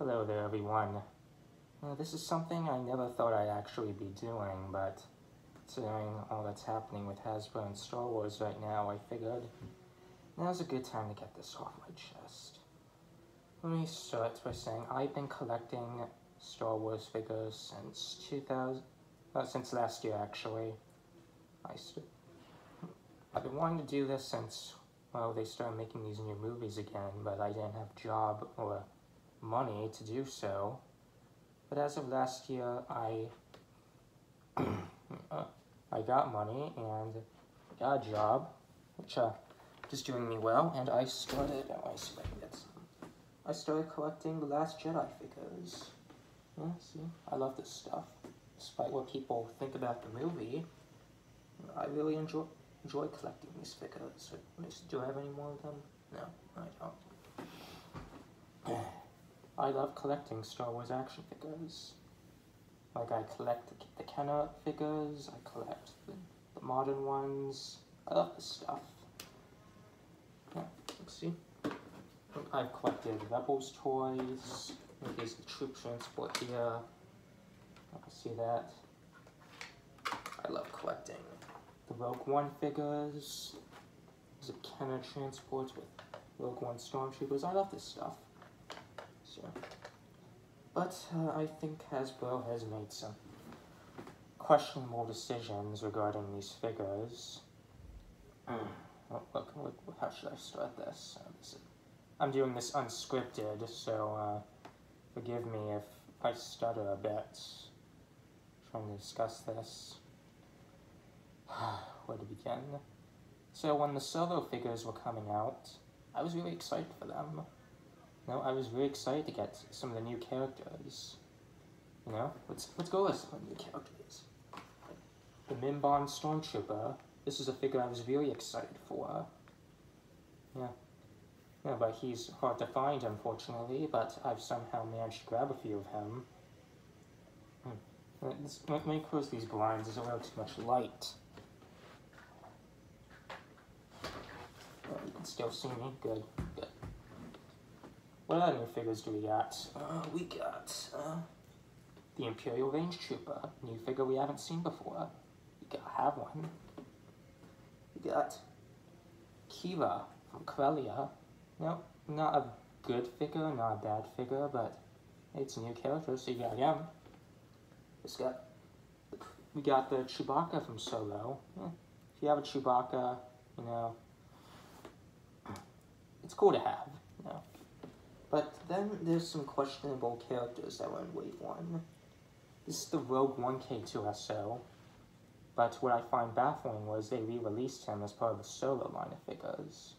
Hello there, everyone. Uh, this is something I never thought I'd actually be doing, but considering all that's happening with Hasbro and Star Wars right now, I figured now's a good time to get this off my chest. Let me start by saying I've been collecting Star Wars figures since 2000, uh, since last year actually. I st I've been wanting to do this since, well, they started making these new movies again, but I didn't have a job or money to do so. But as of last year, I uh, I got money and got a job, which uh, is doing me well, and I started, oh, I see I get some. I started collecting The Last Jedi figures. Yeah, see, I love this stuff. Despite what people think about the movie, I really enjoy enjoy collecting these figures. Do I have any more of them? No, I don't. I love collecting Star Wars action figures. Like, I collect the, the Kenner figures, I collect the, the modern ones. I love this stuff. Yeah, let's see. I've collected Rebels toys. There's the troop transport here. I can see that. I love collecting the Rogue One figures. There's a Kenner transport with Rogue One stormtroopers. I love this stuff. But uh, I think Hasbro has made some questionable decisions regarding these figures. Mm. Oh, look, look, how should I start this? Uh, I'm doing this unscripted, so uh, forgive me if I stutter a bit trying to discuss this. Where to begin? So when the solo figures were coming out, I was really excited for them. Know, I was really excited to get some of the new characters. You know, let's let's go with some of the new characters. The Mimban Stormtrooper. This is a figure I was really excited for. Yeah. Yeah, but he's hard to find, unfortunately, but I've somehow managed to grab a few of him. Hmm. This, let me close these blinds, there's a little too much light. Oh, you can still see me, good, good. What other new figures do we got? Uh, we got uh, the Imperial Range Trooper, new figure we haven't seen before. We gotta have one. We got Qi'ra from Corellia. No, not a good figure, not a bad figure, but it's a new character, so you got him. It's got we got the Chewbacca from Solo. If you have a Chewbacca, you know, it's cool to have, you then there's some questionable characters that were in Wave 1. This is the Rogue One K2SO, but what I find baffling was they re-released him as part of the solo line of figures.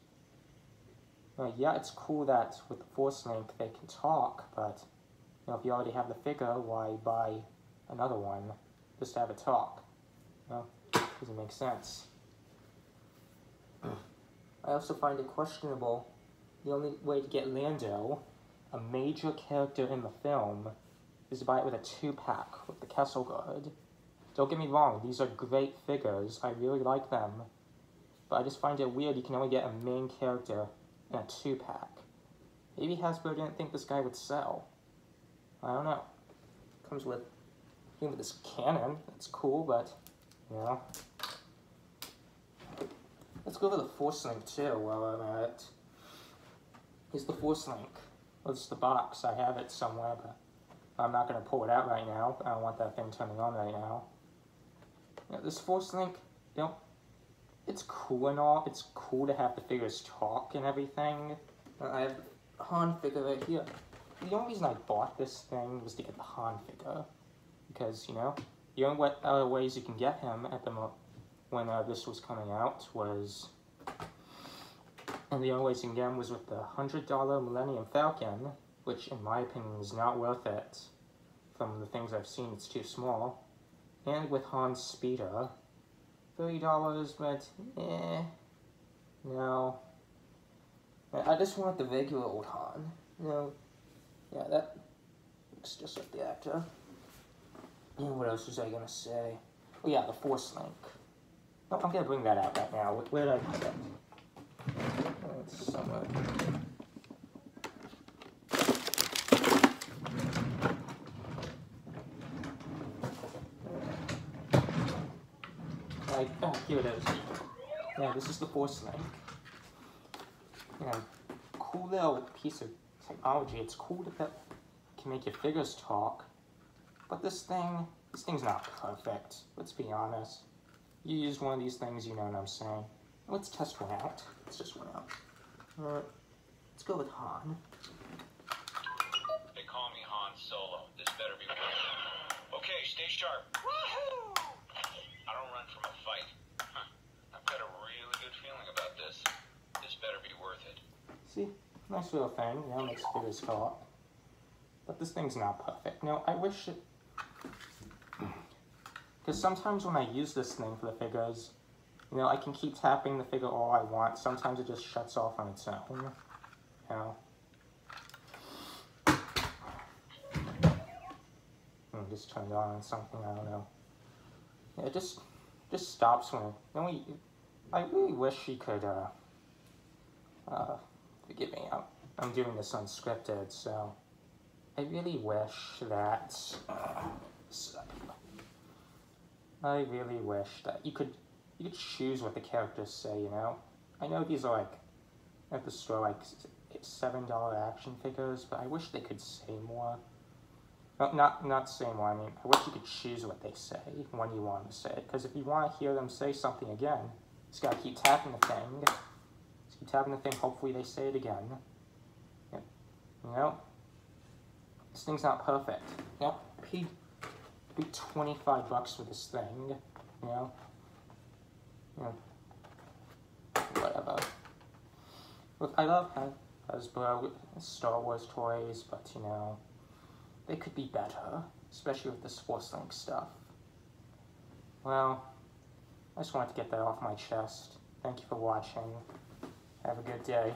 Now, yeah, it's cool that with the Force Link they can talk, but you know, if you already have the figure, why buy another one just to have it talk? You know, doesn't make sense. Hmm. I also find it questionable the only way to get Lando, a major character in the film, is to buy it with a two-pack with the Kessel Guard. Don't get me wrong, these are great figures, I really like them, but I just find it weird you can only get a main character in a two-pack. Maybe Hasbro didn't think this guy would sell. I don't know. Comes with, with this cannon, that's cool, but, you know. Let's go over the Force Link too while I'm at it. Here's the Force Link. It's the box. I have it somewhere, but I'm not going to pull it out right now. I don't want that thing turning on right now. This Force Link, you know, it's cool and all. It's cool to have the figures talk and everything. I have the Han figure right here. The only reason I bought this thing was to get the Han figure. Because, you know, the only other ways you can get him at the mo when uh, this was coming out was and the only get him was with the $100 Millennium Falcon, which in my opinion is not worth it. From the things I've seen, it's too small. And with Han's Speeder, $30, but eh, no. I just want the regular old Han. Know, yeah, that looks just like the actor. And what else was I gonna say? Oh yeah, the Force Link. Oh, I'm gonna bring that out right now. Where did I put it? it's somewhere. Like, oh, here it is. Yeah, this is the force link. Yeah, cool little piece of technology. It's cool that it can make your figures talk, but this thing, this thing's not perfect. Let's be honest. You use one of these things, you know what I'm saying. Let's test one out. Let's just one out. Alright, let's go with Han. They call me Han Solo. This better be worth it. Okay, stay sharp. Woohoo! I don't run from a fight. Huh. I've got a really good feeling about this. This better be worth it. See, nice little thing, you know, makes figures talk. But this thing's not perfect. No, I wish it... Because sometimes when I use this thing for the figures, you know, I can keep tapping the figure all I want. Sometimes it just shuts off on its own. You know? Hmm, just turned on something, I don't know. Yeah, it just, just stops when, know, we, I really wish she could, uh, uh, forgive me, I'm, I'm doing this unscripted, so I really wish that, uh, I really wish that you could you could choose what the characters say, you know? I know these are like, at the store, like $7 action figures, but I wish they could say more. No, not, not say more, I mean, I wish you could choose what they say when you want to say it. Because if you want to hear them say something again, you just gotta keep tapping the thing. Just keep tapping the thing, hopefully they say it again. Yep. You know? This thing's not perfect. Yep. Paid, paid 25 bucks for this thing. You know? Whatever. Look, I love Hasbro Star Wars toys, but you know, they could be better, especially with this Force Link stuff. Well, I just wanted to get that off my chest. Thank you for watching. Have a good day.